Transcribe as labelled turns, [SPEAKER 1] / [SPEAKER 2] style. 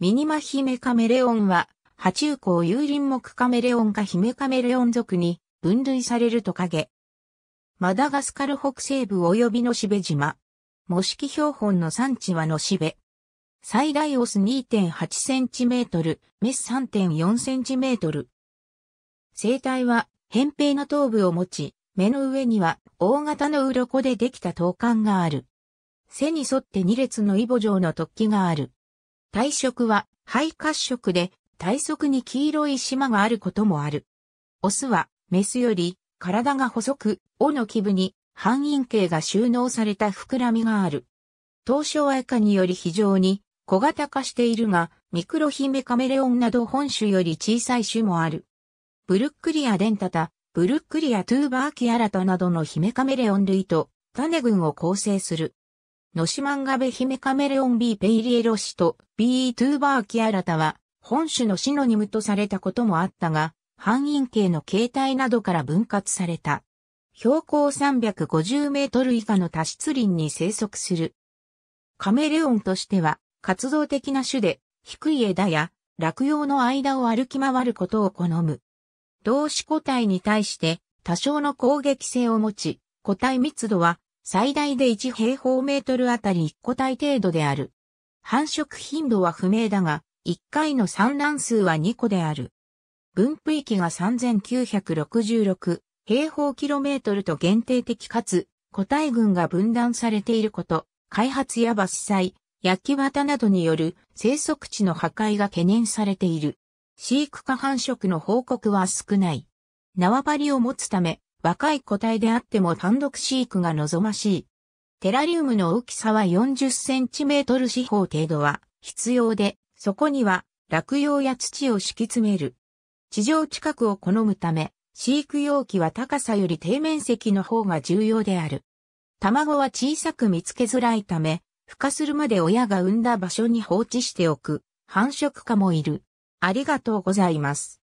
[SPEAKER 1] ミニマヒメカメレオンは、爬虫港有林木カメレオンかヒメカメレオン属に分類されるトカゲ。マダガスカル北西部及びのシベ島。模式標本の産地はのシベ。最大オス2.8センチメートル、メス3.4センチメートル。生体は扁平な頭部を持ち、目の上には大型の鱗でできた頭冠がある。背に沿って2列のイボ状の突起がある。体色は肺褐色で体側に黄色い島があることもある。オスはメスより体が細く、尾の基部に半陰茎が収納された膨らみがある。凍傷愛化により非常に小型化しているが、ミクロヒメカメレオンなど本種より小さい種もある。ブルックリアデンタタ、ブルックリアトゥーバーキアラタなどのヒメカメレオン類と種群を構成する。ノシマンガベヒメカメレオン B ペイリエロシと B トゥーバーキアラタは本種のシノニムとされたこともあったが、半陰茎の形態などから分割された。標高350メートル以下の多湿林に生息する。カメレオンとしては活動的な種で低い枝や落葉の間を歩き回ることを好む。同種個体に対して多少の攻撃性を持ち、個体密度は最大で1平方メートルあたり1個体程度である。繁殖頻度は不明だが、1回の産卵数は2個である。分布域が3966平方キロメートルと限定的かつ、個体群が分断されていること、開発や伐採、焼き畑などによる生息地の破壊が懸念されている。飼育化繁殖の報告は少ない。縄張りを持つため、若い個体であっても単独飼育が望ましい。テラリウムの大きさは40センチメートル四方程度は必要で、そこには落葉や土を敷き詰める。地上近くを好むため、飼育容器は高さより底面積の方が重要である。卵は小さく見つけづらいため、孵化するまで親が産んだ場所に放置しておく繁殖家もいる。ありがとうございます。